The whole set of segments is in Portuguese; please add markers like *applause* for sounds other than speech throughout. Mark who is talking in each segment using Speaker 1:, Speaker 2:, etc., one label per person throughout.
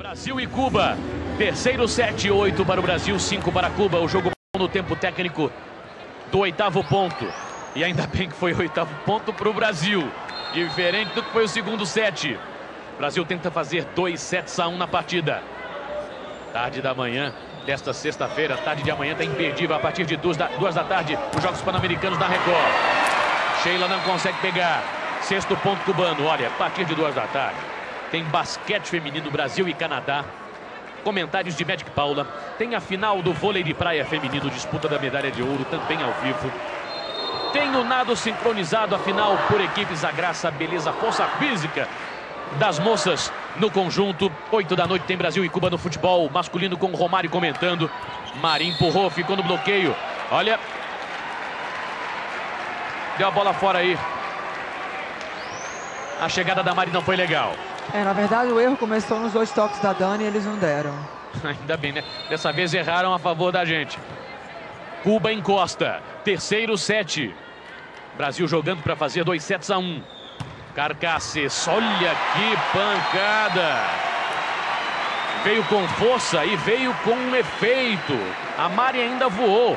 Speaker 1: Brasil e Cuba. Terceiro set, 8 para o Brasil, 5 para Cuba. O jogo no tempo técnico do oitavo ponto. E ainda bem que foi o oitavo ponto para o Brasil. Diferente do que foi o segundo set. O Brasil tenta fazer dois sets a um na partida. Tarde da manhã desta sexta-feira, tarde de amanhã, está imperdível a partir de duas da, duas da tarde, os Jogos Pan-Americanos da Record. Sheila não consegue pegar. Sexto ponto cubano. Olha, a partir de duas da tarde. Tem basquete feminino Brasil e Canadá. Comentários de Magic Paula. Tem a final do vôlei de praia feminino, disputa da medalha de ouro, também ao vivo. Tem o nado sincronizado, a final por equipes, a graça, beleza, força física das moças no conjunto. Oito da noite tem Brasil e Cuba no futebol masculino com Romário comentando. Mari empurrou, ficou no bloqueio. Olha. Deu a bola fora aí. A chegada da Mari não foi legal.
Speaker 2: É, na verdade o erro começou nos dois toques da Dani e eles não deram. *laughs*
Speaker 1: Ainda bem, né? Dessa vez erraram a favor da gente. Cuba encosta. Terceiro set. Brasil jogando para fazer dois sets a um. Carcasses, olha que pancada. Veio com força e veio com efeito. A Mari ainda voou.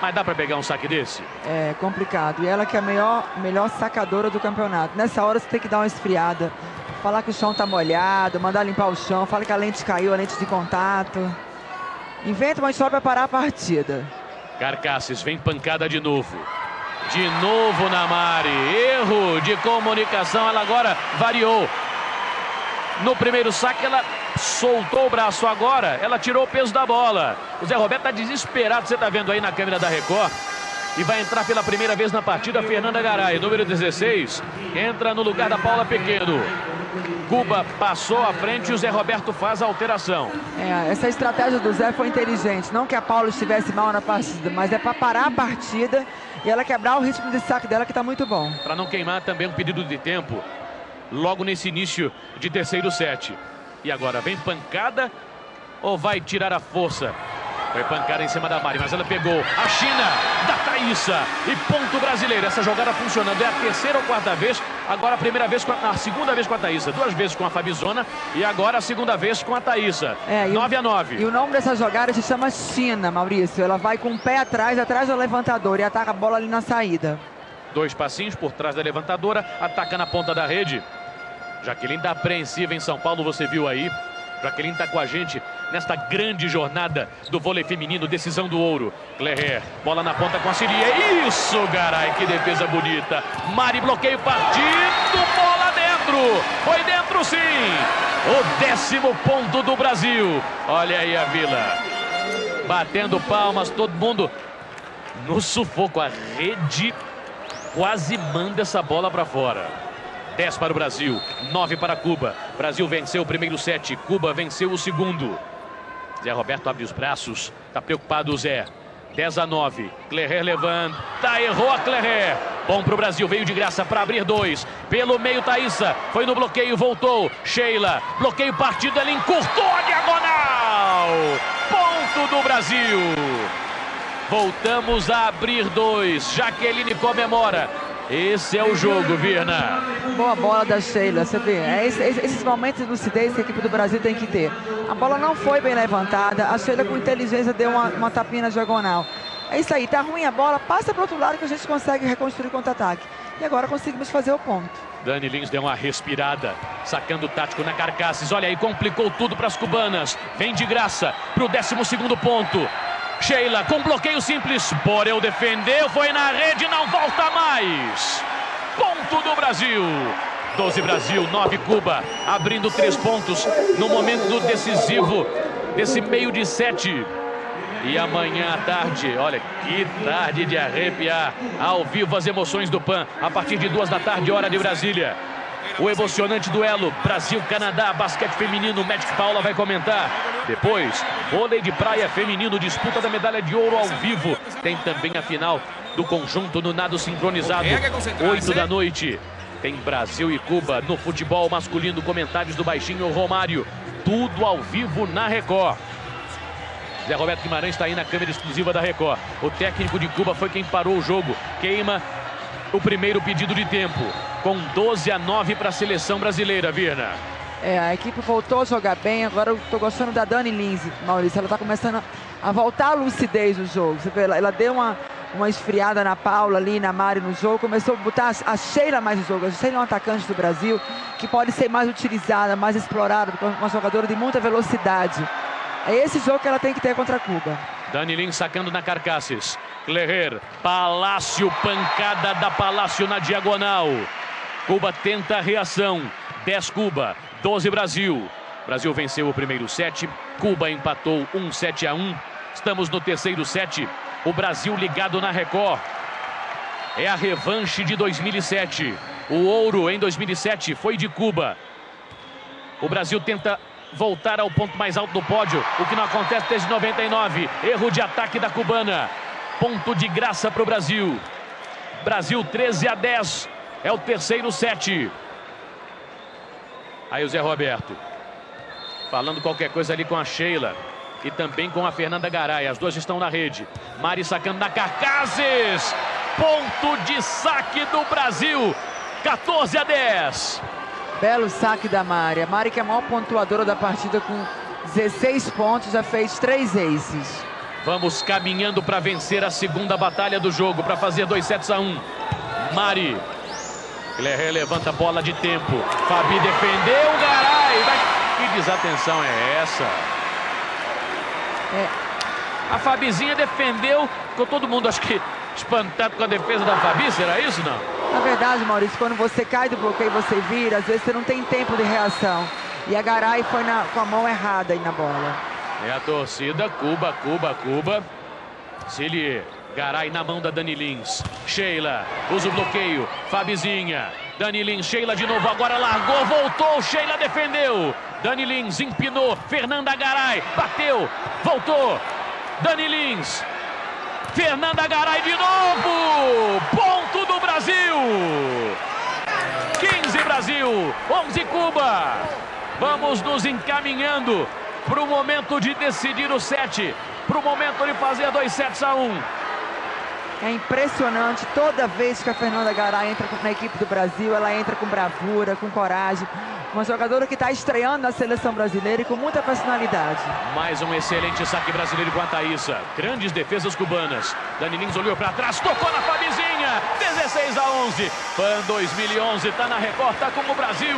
Speaker 1: Mas dá para pegar um saque desse?
Speaker 2: É complicado. E ela que é a melhor, melhor sacadora do campeonato. Nessa hora você tem que dar uma esfriada. Falar que o chão tá molhado, mandar limpar o chão. Fala que a lente caiu, a lente de contato. Inventa uma história para parar a partida.
Speaker 1: Carcasses vem pancada de novo. De novo na Mari. Erro de comunicação. Ela agora variou. No primeiro saque, ela soltou o braço agora. Ela tirou o peso da bola. O Zé Roberto está desesperado. Você está vendo aí na câmera da Record. E vai entrar pela primeira vez na partida Fernanda Garay, número 16. Entra no lugar da Paula Pequeno. Cuba passou à frente e o Zé Roberto faz a alteração.
Speaker 2: É, essa estratégia do Zé foi inteligente. Não que a Paula estivesse mal na partida, mas é para parar a partida e ela quebrar o ritmo de saque dela, que está muito bom.
Speaker 1: Para não queimar também um pedido de tempo, logo nesse início de terceiro set. E agora vem pancada ou vai tirar a força? Foi pancada em cima da Mari, mas ela pegou a China da Thaísa. E ponto brasileiro. Essa jogada funcionando. É a terceira ou quarta vez. Agora a primeira vez, com a, a segunda vez com a Thaísa. Duas vezes com a Fabizona. E agora a segunda vez com a Thaísa. É, 9 a 9.
Speaker 2: E o nome dessa jogada se chama China, Maurício. Ela vai com o pé atrás, atrás do levantador e ataca a bola ali na saída.
Speaker 1: Dois passinhos por trás da levantadora. Ataca na ponta da rede. Jaqueline tá apreensiva em São Paulo, você viu aí. Jaqueline está com a gente nesta grande jornada do vôlei feminino, decisão do ouro. Cleré, bola na ponta com a Siri. É isso, garai, que defesa bonita. Mari, bloqueio partido, bola dentro. Foi dentro sim. O décimo ponto do Brasil. Olha aí a Vila. Batendo palmas, todo mundo no sufoco. A rede quase manda essa bola para fora. 10 para o Brasil, 9 para Cuba. Brasil venceu o primeiro set, Cuba venceu o segundo. Zé Roberto abre os braços, tá preocupado o Zé. 10 a 9, Clerrer levanta, errou a Clerrer. Bom para o Brasil, veio de graça para abrir dois. Pelo meio, Thaísa, foi no bloqueio, voltou. Sheila, bloqueio partido, ela encurtou a diagonal. Ponto do Brasil. Voltamos a abrir dois. Jaqueline comemora. Esse é o jogo, Virna.
Speaker 2: Boa bola da Sheila, você vê. É esse, esses momentos de lucidez que a equipe do Brasil tem que ter. A bola não foi bem levantada. A Sheila, com inteligência, deu uma, uma tapinha na diagonal. É isso aí, tá ruim a bola, passa para outro lado que a gente consegue reconstruir o contra-ataque. E agora conseguimos fazer o ponto.
Speaker 1: Dani Lins deu uma respirada, sacando o tático na Carcasses. Olha aí, complicou tudo para as cubanas. Vem de graça para o 12 ponto. Sheila com bloqueio simples. Borel defendeu, foi na rede, não volta mais. Ponto do Brasil. 12 Brasil, 9 Cuba, abrindo três pontos no momento decisivo desse meio de sete. E amanhã à tarde, olha que tarde de arrepiar, ao vivo as emoções do PAN, a partir de duas da tarde, hora de Brasília. O emocionante duelo Brasil-Canadá, basquete feminino, Magic Paula vai comentar. Depois, vôlei de praia feminino, disputa da medalha de ouro ao vivo. Tem também a final do conjunto no nado sincronizado, 8 da noite. Tem Brasil e Cuba no futebol masculino, comentários do baixinho Romário. Tudo ao vivo na Record. Zé Roberto Guimarães está aí na câmera exclusiva da Record. O técnico de Cuba foi quem parou o jogo. Queima o primeiro pedido de tempo, com 12 a 9 para a seleção brasileira, Virna.
Speaker 2: É, a equipe voltou a jogar bem, agora eu estou gostando da Dani Lins, Maurício. Ela está começando a voltar a lucidez no jogo. Você vê, ela, ela deu uma, uma esfriada na Paula ali, na Mari no jogo, começou a botar a Sheila mais no jogo. A Sheila é um atacante do Brasil que pode ser mais utilizada, mais explorada, uma jogadora de muita velocidade. É esse jogo que ela tem que ter contra a Cuba.
Speaker 1: Dani Lins sacando na Carcasses. Clerrer, Palácio, pancada da Palácio na diagonal. Cuba tenta a reação. 10 Cuba, 12 Brasil. Brasil venceu o primeiro set. Cuba empatou 1 7 a 1. Estamos no terceiro set. O Brasil ligado na Record. É a revanche de 2007. O ouro em 2007 foi de Cuba. O Brasil tenta voltar ao ponto mais alto do pódio, o que não acontece desde 99. Erro de ataque da cubana. Ponto de graça para o Brasil. Brasil 13 a 10. É o terceiro set. Aí o Zé Roberto. Falando qualquer coisa ali com a Sheila. E também com a Fernanda Garay. As duas estão na rede. Mari sacando na Carcazes. Ponto de saque do Brasil. 14 a 10.
Speaker 2: Belo saque da Mari. A Mari que é a maior pontuadora da partida com 16 pontos. Já fez três aces.
Speaker 1: Vamos caminhando para vencer a segunda batalha do jogo. Para fazer 2 sets a 1. Um. Mari Cleré levanta a bola de tempo. Fabi defendeu, Garay. Vai... Que desatenção é essa? É. A Fabizinha defendeu. Ficou todo mundo, acho que, espantado com a defesa da Fabi. Será isso, não?
Speaker 2: Na verdade, Maurício, quando você cai do bloqueio e você vira, às vezes você não tem tempo de reação. E a Garay foi na, com a mão errada aí na bola.
Speaker 1: É a torcida. Cuba, Cuba, Cuba. Cilier. Garay na mão da Dani Lins. Sheila usa o bloqueio. Fabizinha. Dani Lins. Sheila de novo. Agora largou. Voltou. Sheila defendeu. Dani Lins empinou. Fernanda Garay. Bateu. Voltou. Dani Lins. Fernanda Garay de novo. Ponto do Brasil. 15 Brasil. 11 Cuba. Vamos nos encaminhando para o momento de decidir o set. Para o momento de fazer dois sets a um.
Speaker 2: É impressionante, toda vez que a Fernanda Garay entra na equipe do Brasil, ela entra com bravura, com coragem. Uma jogadora que está estreando na seleção brasileira e com muita personalidade.
Speaker 1: Mais um excelente saque brasileiro com a Thaísa. Grandes defesas cubanas. Dani Lins olhou para trás, tocou na Fabizinha. 16 a 11. Pan 2011 está na Record, tá com o Brasil.